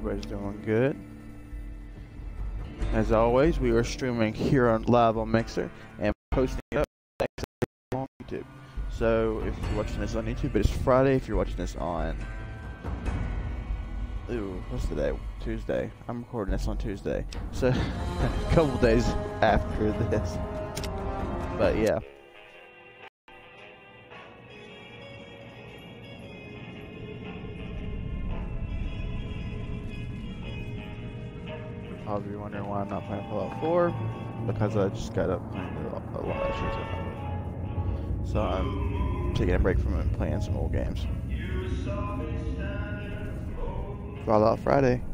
everybody's doing good. As always, we are streaming here on live on Mixer and posting it up on YouTube. So if you're watching this on YouTube, it's Friday. If you're watching this on ooh, what's the day? Tuesday. I'm recording this on Tuesday, so a couple days after this. But yeah. Probably wondering why I'm not playing Fallout 4 because I just got up playing a lot of shit. So I'm taking a break from it and playing some old games. Fallout Friday.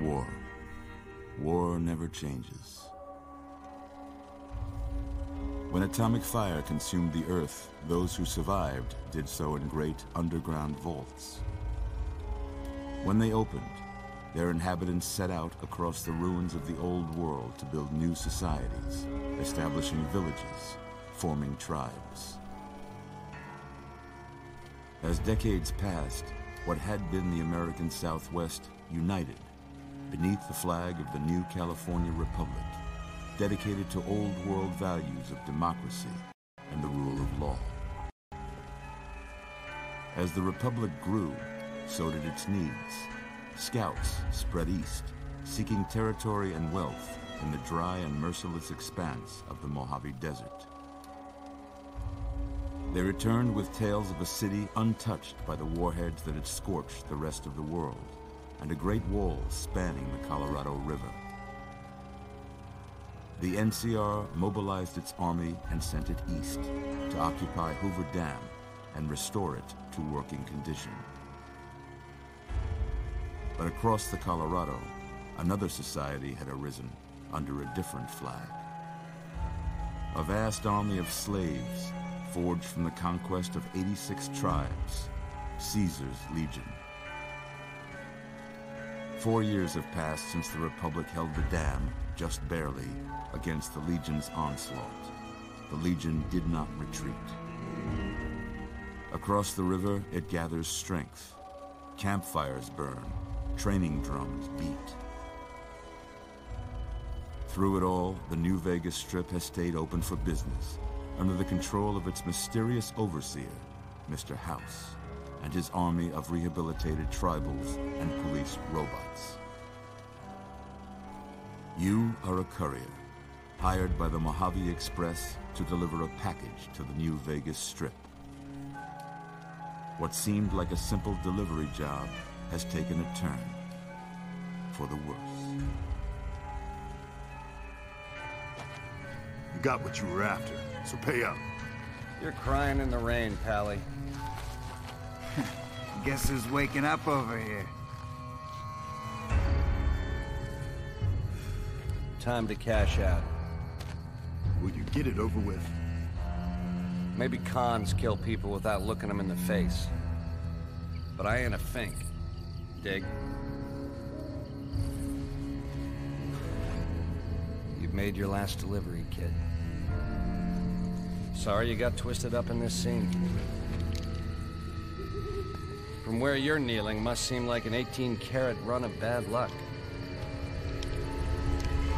War. War never changes. When atomic fire consumed the Earth, those who survived did so in great underground vaults. When they opened, their inhabitants set out across the ruins of the old world to build new societies, establishing villages, forming tribes. As decades passed, what had been the American Southwest united beneath the flag of the new California Republic, dedicated to old world values of democracy and the rule of law. As the Republic grew, so did its needs. Scouts spread east, seeking territory and wealth in the dry and merciless expanse of the Mojave Desert. They returned with tales of a city untouched by the warheads that had scorched the rest of the world and a great wall spanning the Colorado River. The NCR mobilized its army and sent it east to occupy Hoover Dam and restore it to working condition. But across the Colorado, another society had arisen under a different flag. A vast army of slaves forged from the conquest of 86 tribes, Caesar's Legion. Four years have passed since the Republic held the dam, just barely, against the Legion's onslaught. The Legion did not retreat. Across the river, it gathers strength. Campfires burn, training drums beat. Through it all, the New Vegas Strip has stayed open for business, under the control of its mysterious overseer, Mr. House and his army of rehabilitated tribals and police robots. You are a courier, hired by the Mojave Express to deliver a package to the New Vegas Strip. What seemed like a simple delivery job has taken a turn for the worse. You got what you were after, so pay up. You're crying in the rain, Pally. Guess who's waking up over here? Time to cash out. Will you get it over with? Maybe cons kill people without looking them in the face. But I ain't a fink. Dig? You've made your last delivery, kid. Sorry you got twisted up in this scene. From where you're kneeling must seem like an 18-carat run of bad luck.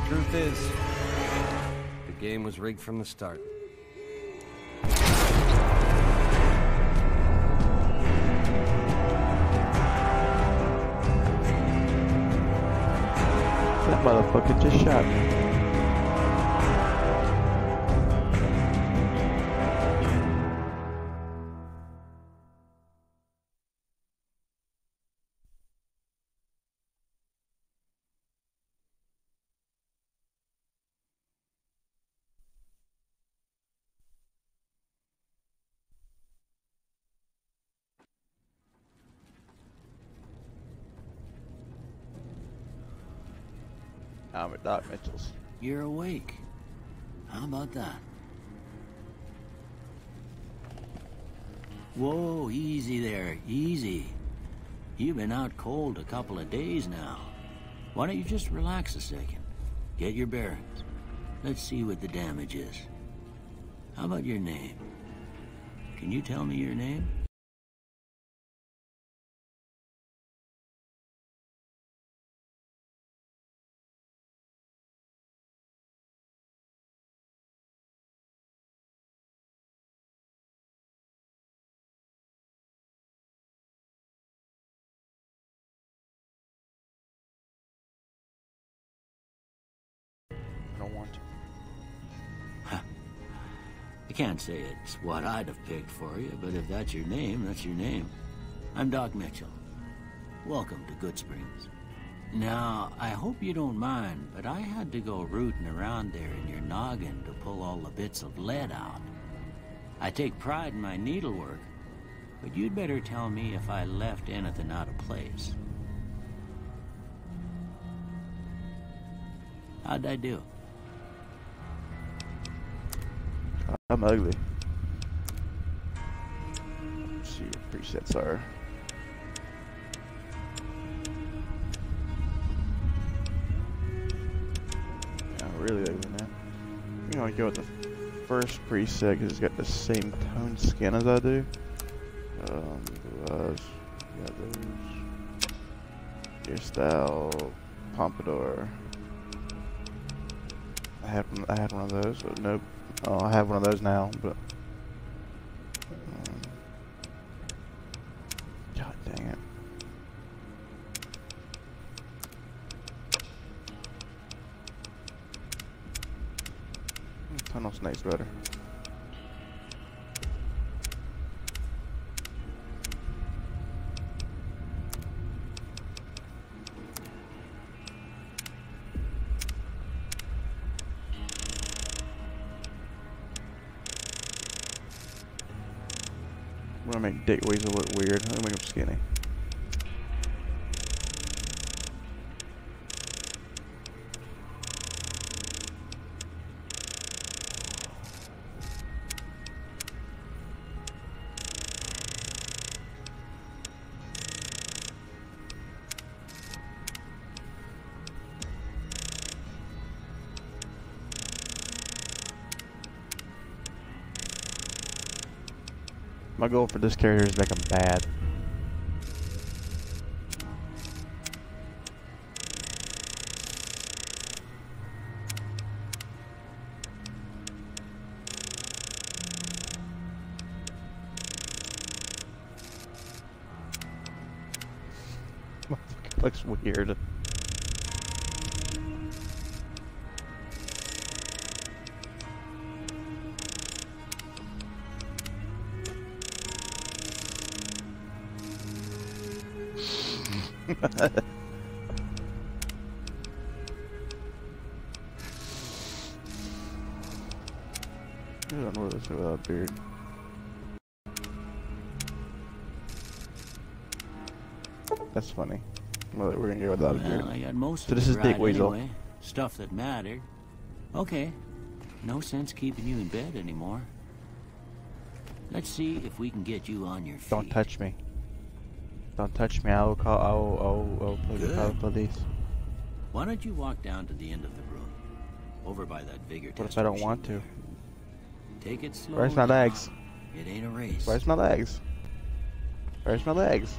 Truth is, the game was rigged from the start. That motherfucker just shot me. I'm at Doc Mitchell's. You're awake. How about that? Whoa, easy there, easy. You've been out cold a couple of days now. Why don't you just relax a second? Get your bearings. Let's see what the damage is. How about your name? Can you tell me your name? Can't say it's what I'd have picked for you, but if that's your name, that's your name. I'm Doc Mitchell. Welcome to Goodsprings. Now, I hope you don't mind, but I had to go rooting around there in your noggin to pull all the bits of lead out. I take pride in my needlework, but you'd better tell me if I left anything out of place. How'd I do? I'm ugly. Let's see what presets are. Yeah, really ugly, man. I'm gonna go with the first preset because it's got the same tone skin as I do. Um, gloves, got those. Hairstyle, pompadour. I had I had one of those, but nope. Oh, I have one of those now, but. Gonna make Dick Weasel look weird. I'm gonna make him skinny. My goal for this character is to make him bad. Looks weird. I don't know this without a beard. That's funny. Well, we're gonna go without a beard. Well, I got most So of this is Dick Weasel. anyway. Stuff that mattered. Okay. No sense keeping you in bed anymore. Let's see if we can get you on your feet. Don't touch me. Don't touch me. I will call. I will. I will, I will call the- police. Why don't you walk down to the end of the room? Over by that vigor What if I don't want to? Take it slow. Where's my legs? It ain't a race. Where's my legs? Where's my legs?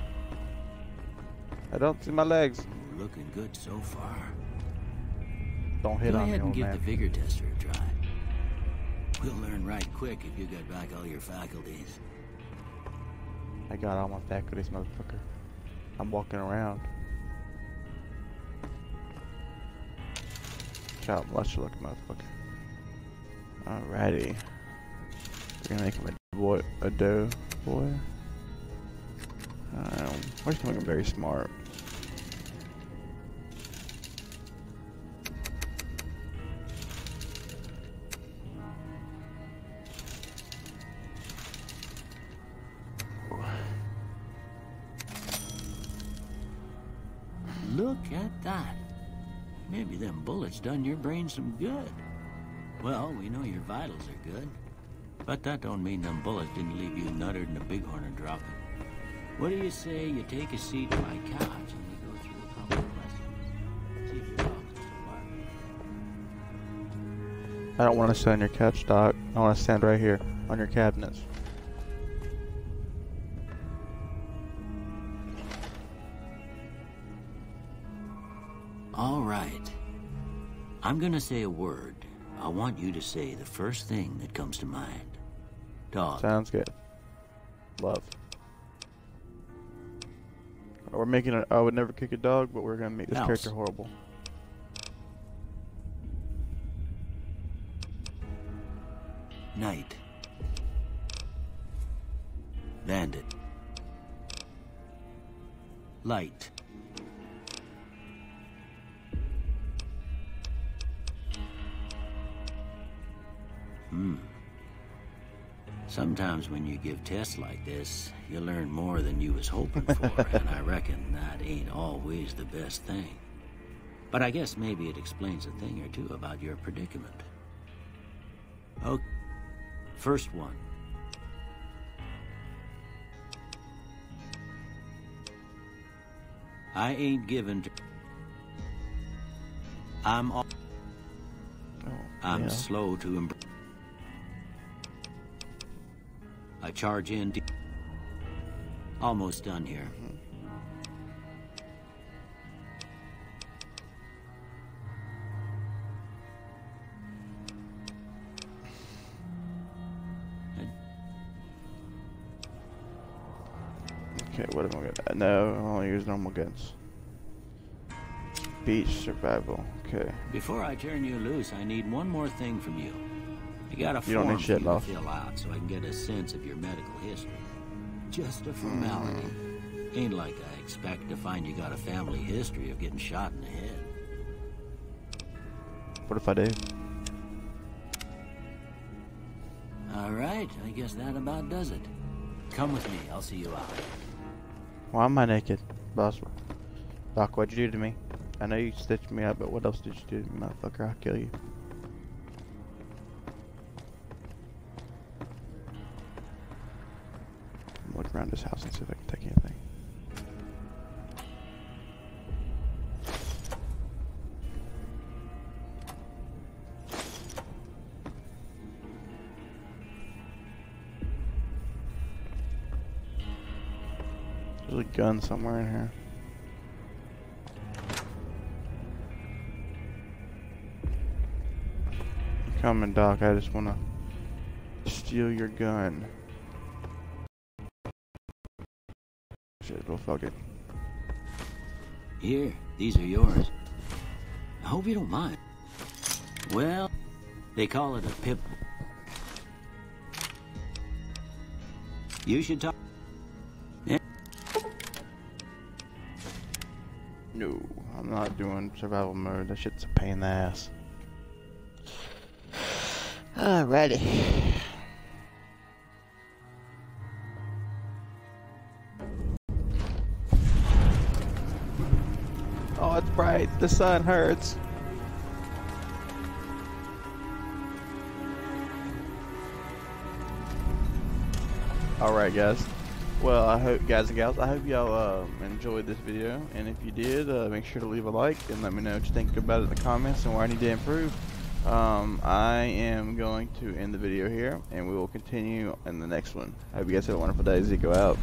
I don't see my legs. You're looking good so far. Don't hit Go on me, ahead and old give man. the vigor tester a try. We'll learn right quick if you get back all your faculties. I got all my faculties, motherfucker. I'm walking around. child molester looking motherfucker. Alrighty. We're gonna make him a boy, a doe boy. Um, we're just very smart. Maybe them bullets done your brain some good. Well, we know your vitals are good. But that don't mean them bullets didn't leave you nuttered and a Bighorner dropping. What do you say you take a seat on my couch and we go through a couple of questions? See if your dog is. I don't want to sit on your couch, Doc. I want to stand right here on your cabinets. All right. I'm gonna say a word. I want you to say the first thing that comes to mind. Dog. Sounds good. Love. We're making it. I would never kick a dog, but we're gonna make this Mouse. character horrible. Night. Bandit. Light. Sometimes when you give tests like this, you learn more than you was hoping for, and I reckon that ain't always the best thing. But I guess maybe it explains a thing or two about your predicament. Oh, First one. I ain't given to. I'm. al- Oh, I'm yeah. slow to embrace. I charge in. Almost done here. Okay, what am I gonna? Uh, no, I only use normal guns. Beach survival. Okay. Before I turn you loose, I need one more thing from you. I got a You don't form need shit, to fill out so I can get a sense of your medical history. Just a formality. Hmm. Ain't like I expect to find you got a family history of getting shot in the head. What if I do? All right, I guess that about does it. Come with me, I'll see you out. Why am I naked, boss? Doc, what'd you do to me? I know you stitched me up, but what else did you do to me, motherfucker? I'll kill you. There's a gun somewhere in here. Coming, Doc. I just wanna steal your gun. Shit, well, fuck it. Here, these are yours. I hope you don't mind. Well, they call it a pip. You should talk. No, I'm not doing survival mode. That shit's a pain in the ass. Alrighty. Oh, it's bright. The sun hurts. Alright, guys. Well, I hope, guys and gals, I hope y'all uh, enjoyed this video. And if you did, uh, make sure to leave a like and let me know what you think about it in the comments and where I need to improve. Um, I am going to end the video here, and we will continue in the next one. I hope you guys have a wonderful day. Zico out.